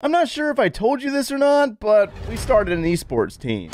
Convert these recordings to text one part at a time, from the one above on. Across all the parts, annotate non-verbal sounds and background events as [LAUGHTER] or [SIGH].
I'm not sure if I told you this or not, but we started an esports team.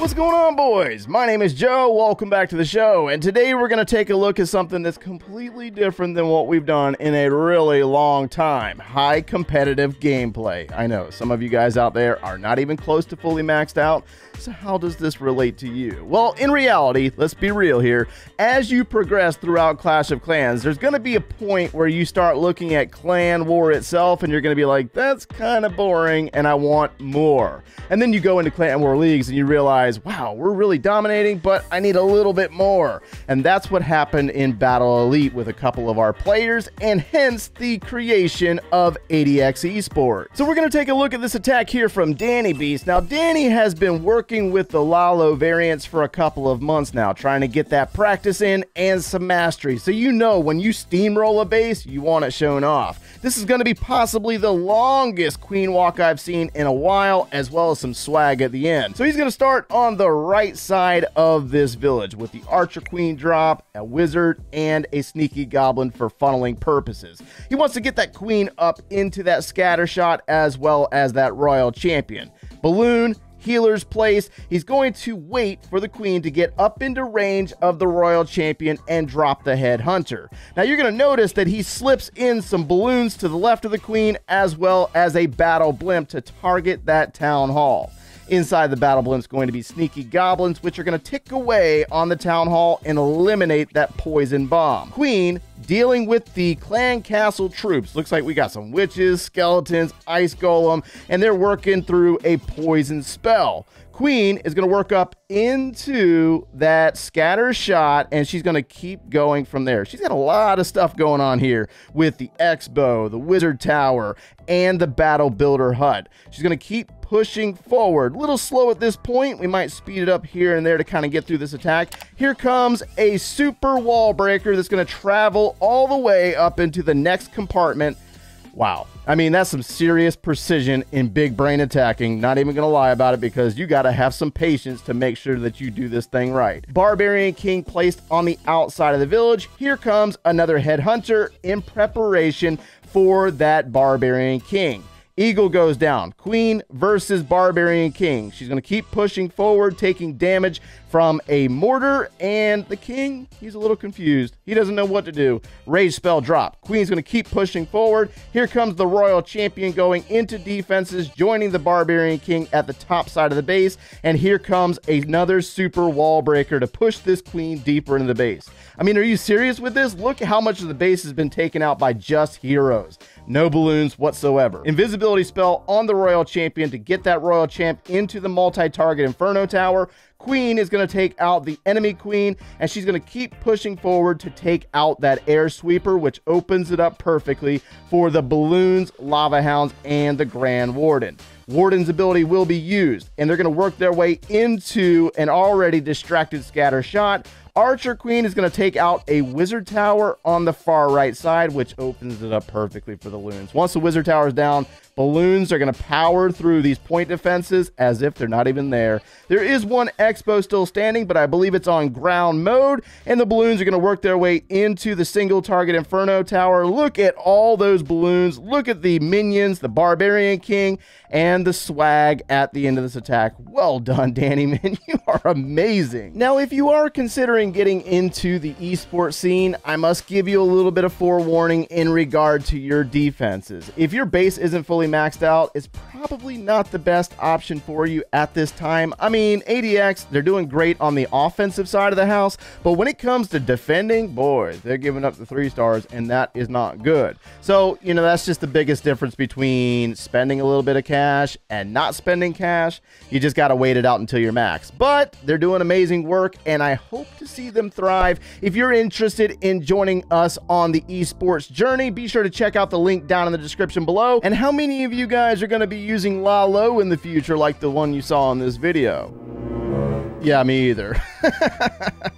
What's going on, boys? My name is Jo. Welcome back to the show. And today we're going to take a look at something that's completely different than what we've done in a really long time high competitive gameplay. I know some of you guys out there are not even close to fully maxed out. So, how does this relate to you? Well, in reality, let's be real here. As you progress throughout Clash of Clans, there's going to be a point where you start looking at Clan War itself and you're going to be like, that's kind of boring and I want more. And then you go into Clan War Leagues and you realize, wow, we're really dominating, but I need a little bit more. And that's what happened in Battle Elite with a couple of our players and hence the creation of ADX Esports. So, we're going to take a look at this attack here from Danny Beast. Now, Danny has been working with the Lalo variants for a couple of months now, trying to get that practice in and some mastery. So you know when you steamroll a base, you want it shown off. This is going to be possibly the longest Queen Walk I've seen in a while, as well as some swag at the end. So he's going to start on the right side of this village with the Archer Queen drop, a Wizard, and a Sneaky Goblin for funneling purposes. He wants to get that Queen up into that scatter shot as well as that Royal Champion. Balloon healer's place. He's going to wait for the queen to get up into range of the royal champion and drop the head hunter. Now you're going to notice that he slips in some balloons to the left of the queen as well as a battle blimp to target that town hall. Inside the battle blimp is going to be sneaky goblins, which are going to tick away on the town hall and eliminate that poison bomb. Queen dealing with the clan castle troops. Looks like we got some witches, skeletons, ice golem, and they're working through a poison spell. Queen is going to work up into that scatter shot and she's going to keep going from there. She's got a lot of stuff going on here with the X-Bow, the Wizard Tower, and the Battle Builder Hut. She's going to keep pushing forward. A little slow at this point. We might speed it up here and there to kind of get through this attack. Here comes a super wall breaker that's going to travel all the way up into the next compartment Wow. I mean, that's some serious precision in big brain attacking. Not even going to lie about it because you got to have some patience to make sure that you do this thing right. Barbarian King placed on the outside of the village. Here comes another headhunter in preparation for that Barbarian King. Eagle goes down. Queen versus Barbarian King. She's going to keep pushing forward, taking damage from a mortar, and the king, he's a little confused. He doesn't know what to do. Rage spell drop. Queen's going to keep pushing forward. Here comes the royal champion going into defenses, joining the Barbarian King at the top side of the base, and here comes another super wall breaker to push this queen deeper into the base. I mean, are you serious with this? Look how much of the base has been taken out by just heroes. No balloons whatsoever. Invisibility spell on the Royal Champion to get that Royal Champ into the multi-target Inferno Tower. Queen is going to take out the enemy queen, and she's going to keep pushing forward to take out that air sweeper, which opens it up perfectly for the balloons, lava hounds, and the Grand Warden. Warden's ability will be used, and they're going to work their way into an already distracted scatter shot. Archer Queen is going to take out a Wizard Tower on the far right side, which opens it up perfectly for the loons. Once the Wizard Tower is down, Balloons are going to power through these point defenses as if they're not even there. There is one X-Bow still standing, but I believe it's on ground mode, and the balloons are going to work their way into the single target Inferno Tower. Look at all those balloons. Look at the minions, the Barbarian King, and the swag at the end of this attack. Well done, Danny, [LAUGHS] man. You are amazing. Now, if you are considering getting into the esports scene, I must give you a little bit of forewarning in regard to your defenses. If your base isn't fully maxed out is probably not the best option for you at this time. I mean, ADX, they're doing great on the offensive side of the house, but when it comes to defending, boy, they're giving up the three stars, and that is not good. So, you know, that's just the biggest difference between spending a little bit of cash and not spending cash. You just got to wait it out until you're max. But they're doing amazing work, and I hope to see them thrive. If you're interested in joining us on the esports journey, be sure to check out the link down in the description below. And how many of you guys are going to be using Lalo in the future like the one you saw in this video? Yeah, me either. [LAUGHS]